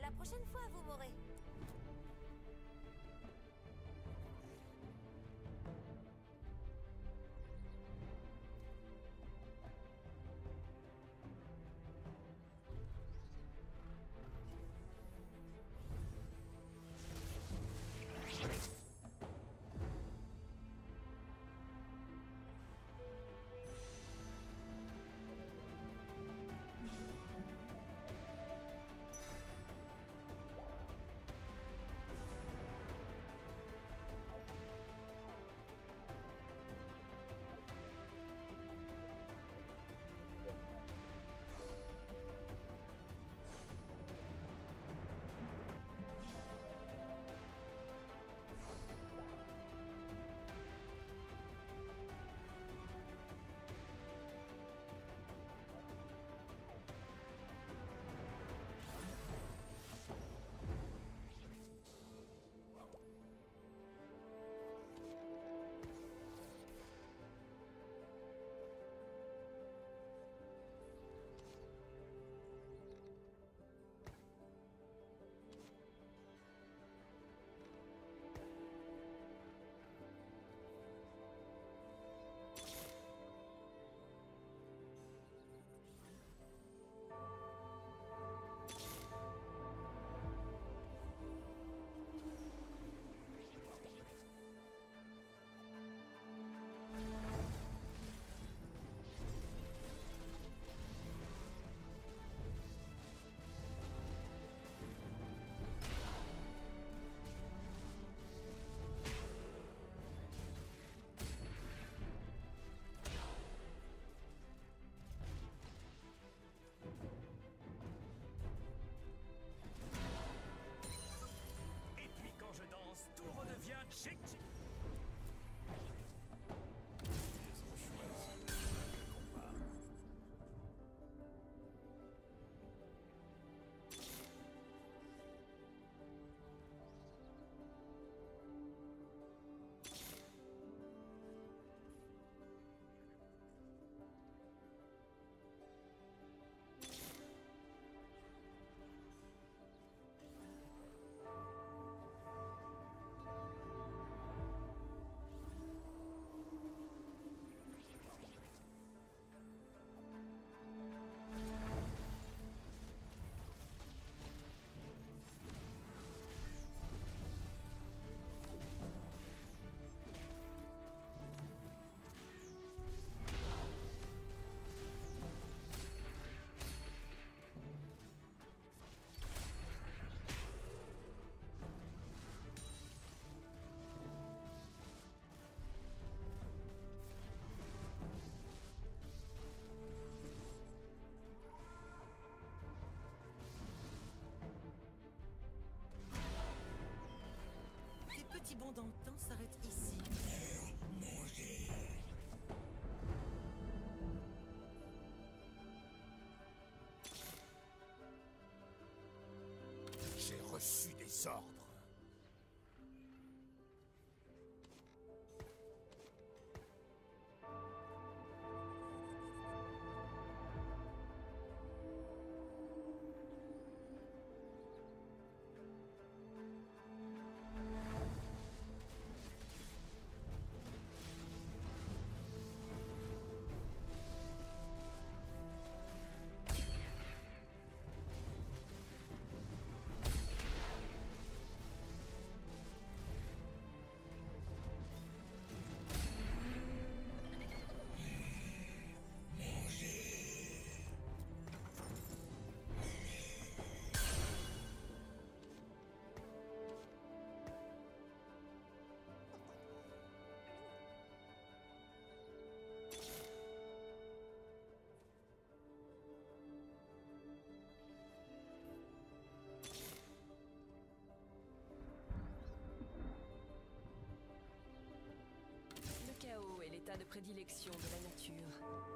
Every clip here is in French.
la prochaine fois, vous mourrez. Tes petits bonds dans le temps s'arrêtent ici. J'ai reçu des ordres. De prédilection de la nature.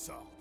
Des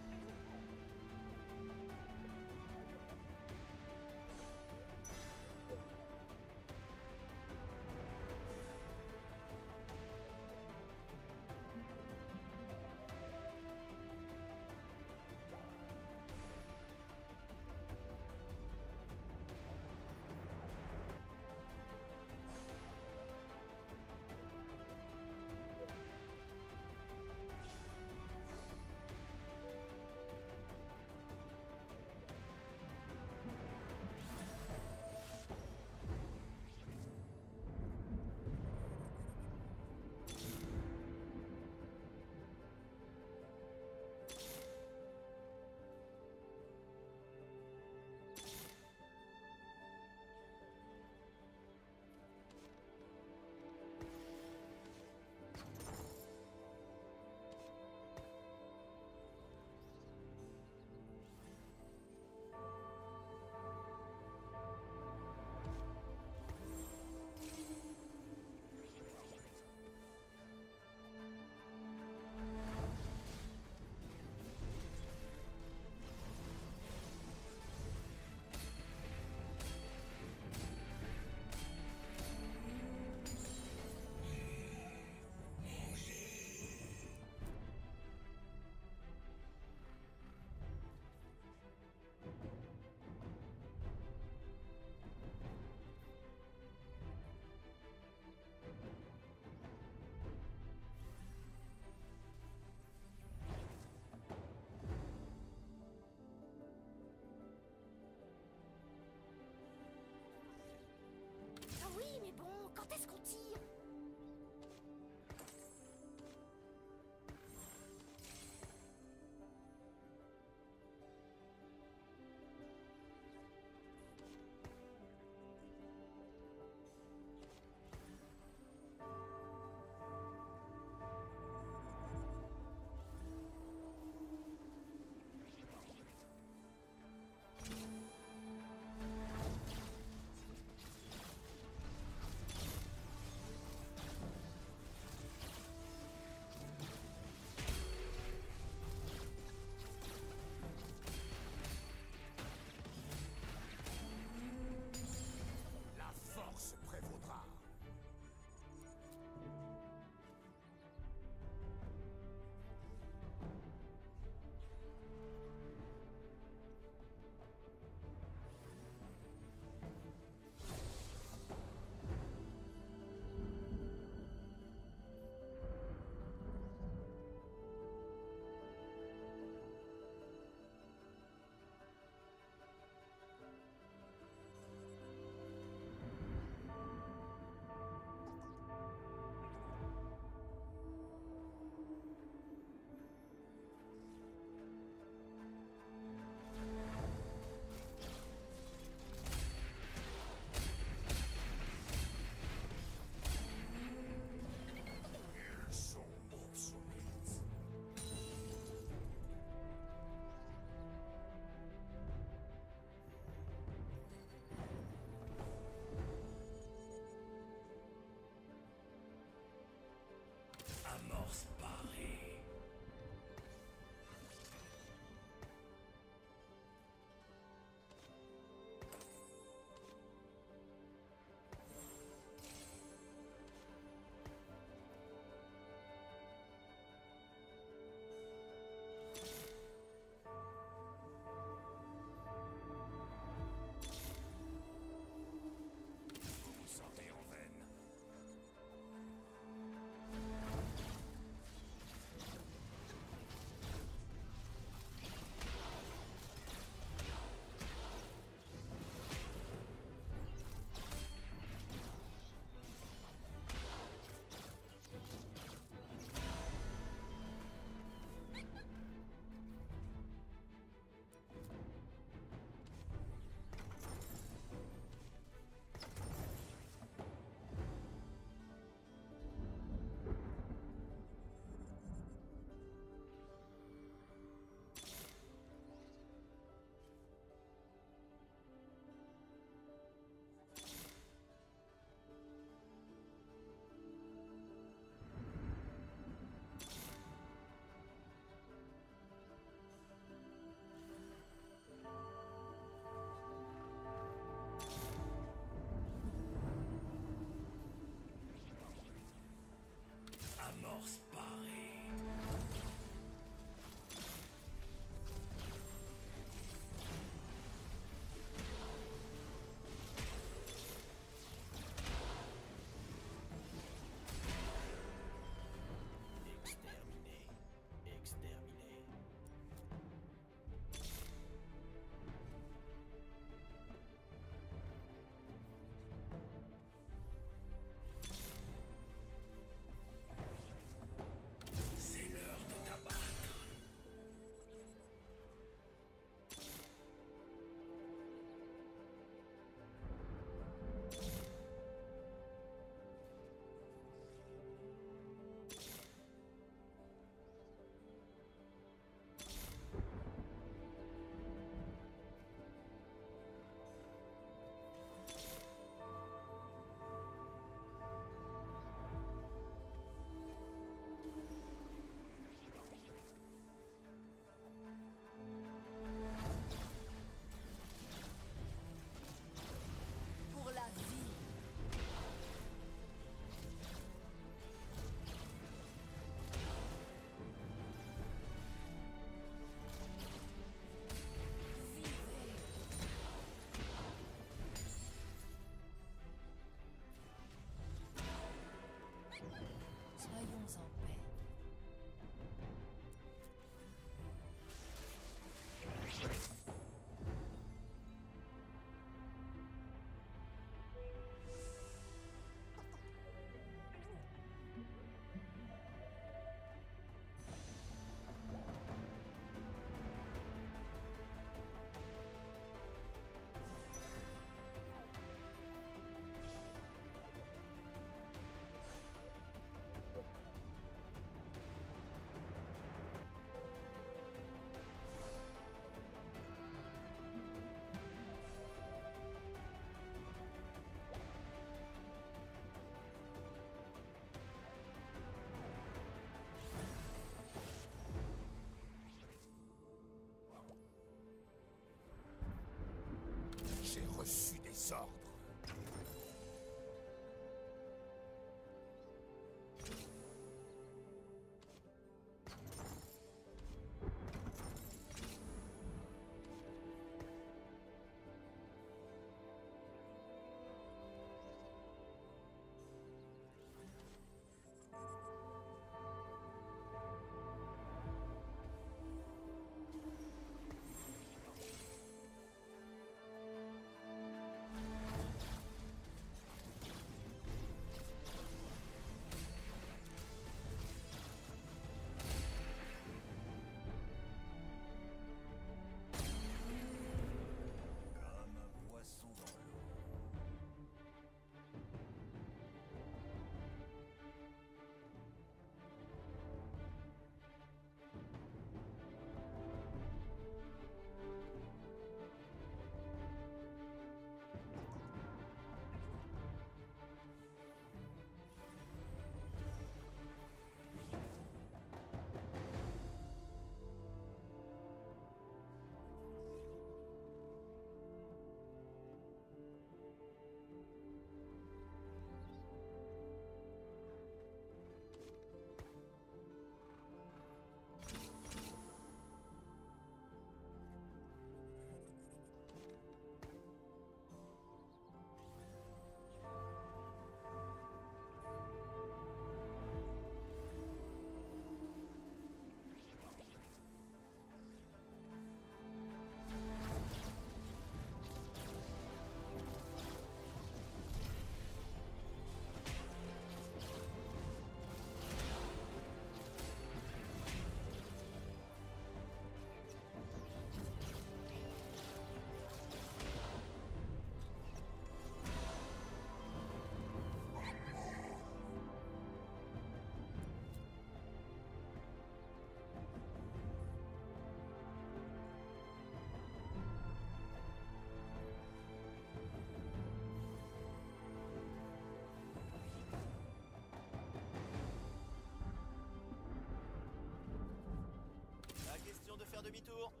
demi-tour.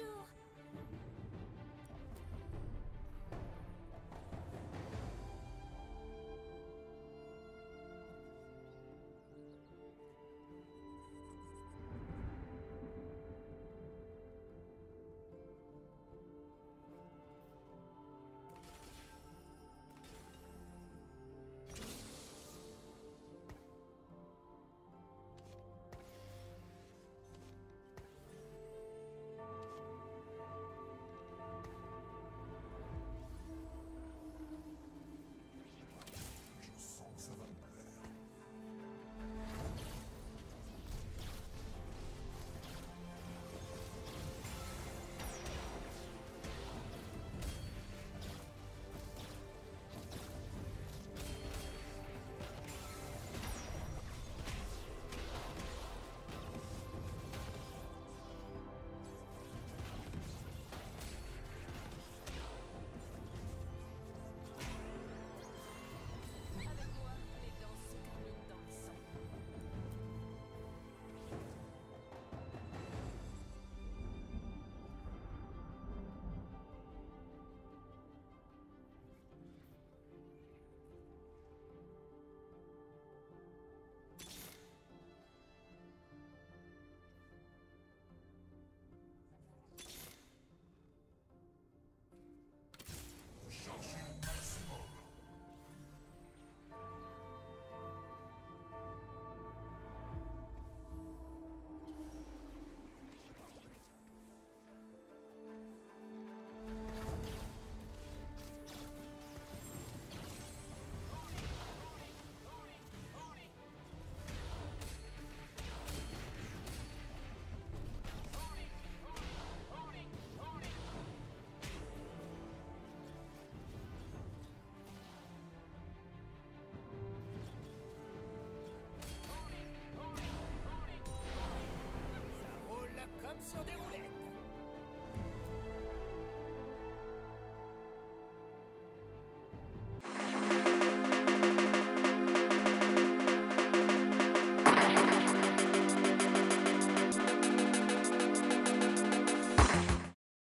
Bonjour. so they